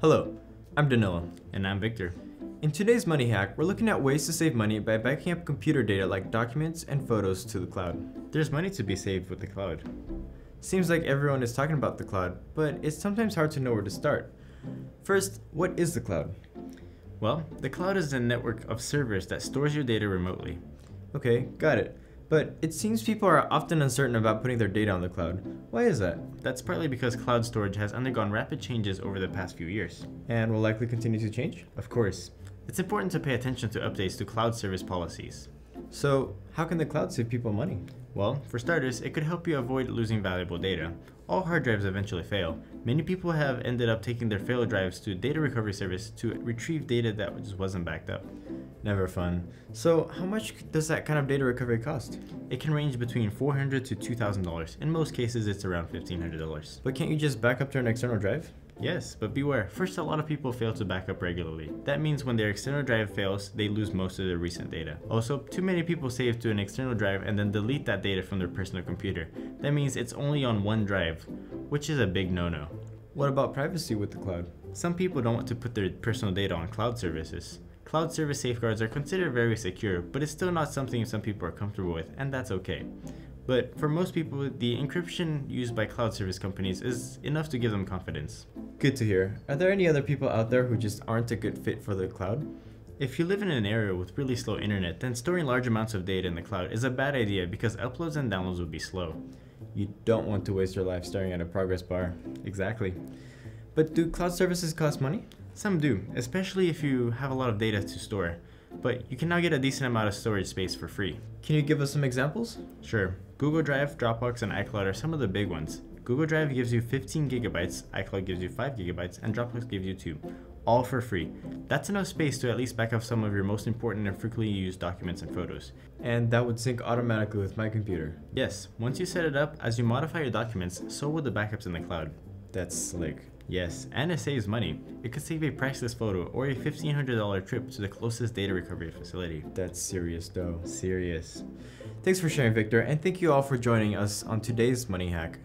Hello, I'm Danilo. And I'm Victor. In today's money hack, we're looking at ways to save money by backing up computer data like documents and photos to the cloud. There's money to be saved with the cloud. Seems like everyone is talking about the cloud, but it's sometimes hard to know where to start. First, what is the cloud? Well, the cloud is a network of servers that stores your data remotely. Okay, got it. But it seems people are often uncertain about putting their data on the cloud. Why is that? That's partly because cloud storage has undergone rapid changes over the past few years. And will likely continue to change? Of course. It's important to pay attention to updates to cloud service policies. So, how can the cloud save people money? Well, for starters, it could help you avoid losing valuable data. All hard drives eventually fail. Many people have ended up taking their failed drives to a data recovery service to retrieve data that just wasn't backed up. Never fun. So, how much does that kind of data recovery cost? It can range between 400 to $2,000. In most cases, it's around $1,500. But can't you just back up to an external drive? Yes, but beware. First, a lot of people fail to back up regularly. That means when their external drive fails, they lose most of their recent data. Also, too many people save to an external drive and then delete that data from their personal computer. That means it's only on one drive, which is a big no-no. What about privacy with the cloud? Some people don't want to put their personal data on cloud services. Cloud service safeguards are considered very secure, but it's still not something some people are comfortable with, and that's okay. But for most people, the encryption used by cloud service companies is enough to give them confidence. Good to hear. Are there any other people out there who just aren't a good fit for the cloud? If you live in an area with really slow internet, then storing large amounts of data in the cloud is a bad idea because uploads and downloads will be slow. You don't want to waste your life staring at a progress bar. Exactly. But do cloud services cost money? Some do, especially if you have a lot of data to store. But you can now get a decent amount of storage space for free. Can you give us some examples? Sure. Google Drive, Dropbox, and iCloud are some of the big ones. Google Drive gives you 15 gigabytes, iCloud gives you 5 gigabytes, and Dropbox gives you 2, all for free. That's enough space to at least back up some of your most important and frequently used documents and photos. And that would sync automatically with my computer. Yes, once you set it up, as you modify your documents, so will the backups in the cloud. That's slick. Yes, and it saves money. It could save a priceless photo or a $1,500 trip to the closest data recovery facility. That's serious though. Serious. Thanks for sharing, Victor, and thank you all for joining us on today's Money Hack.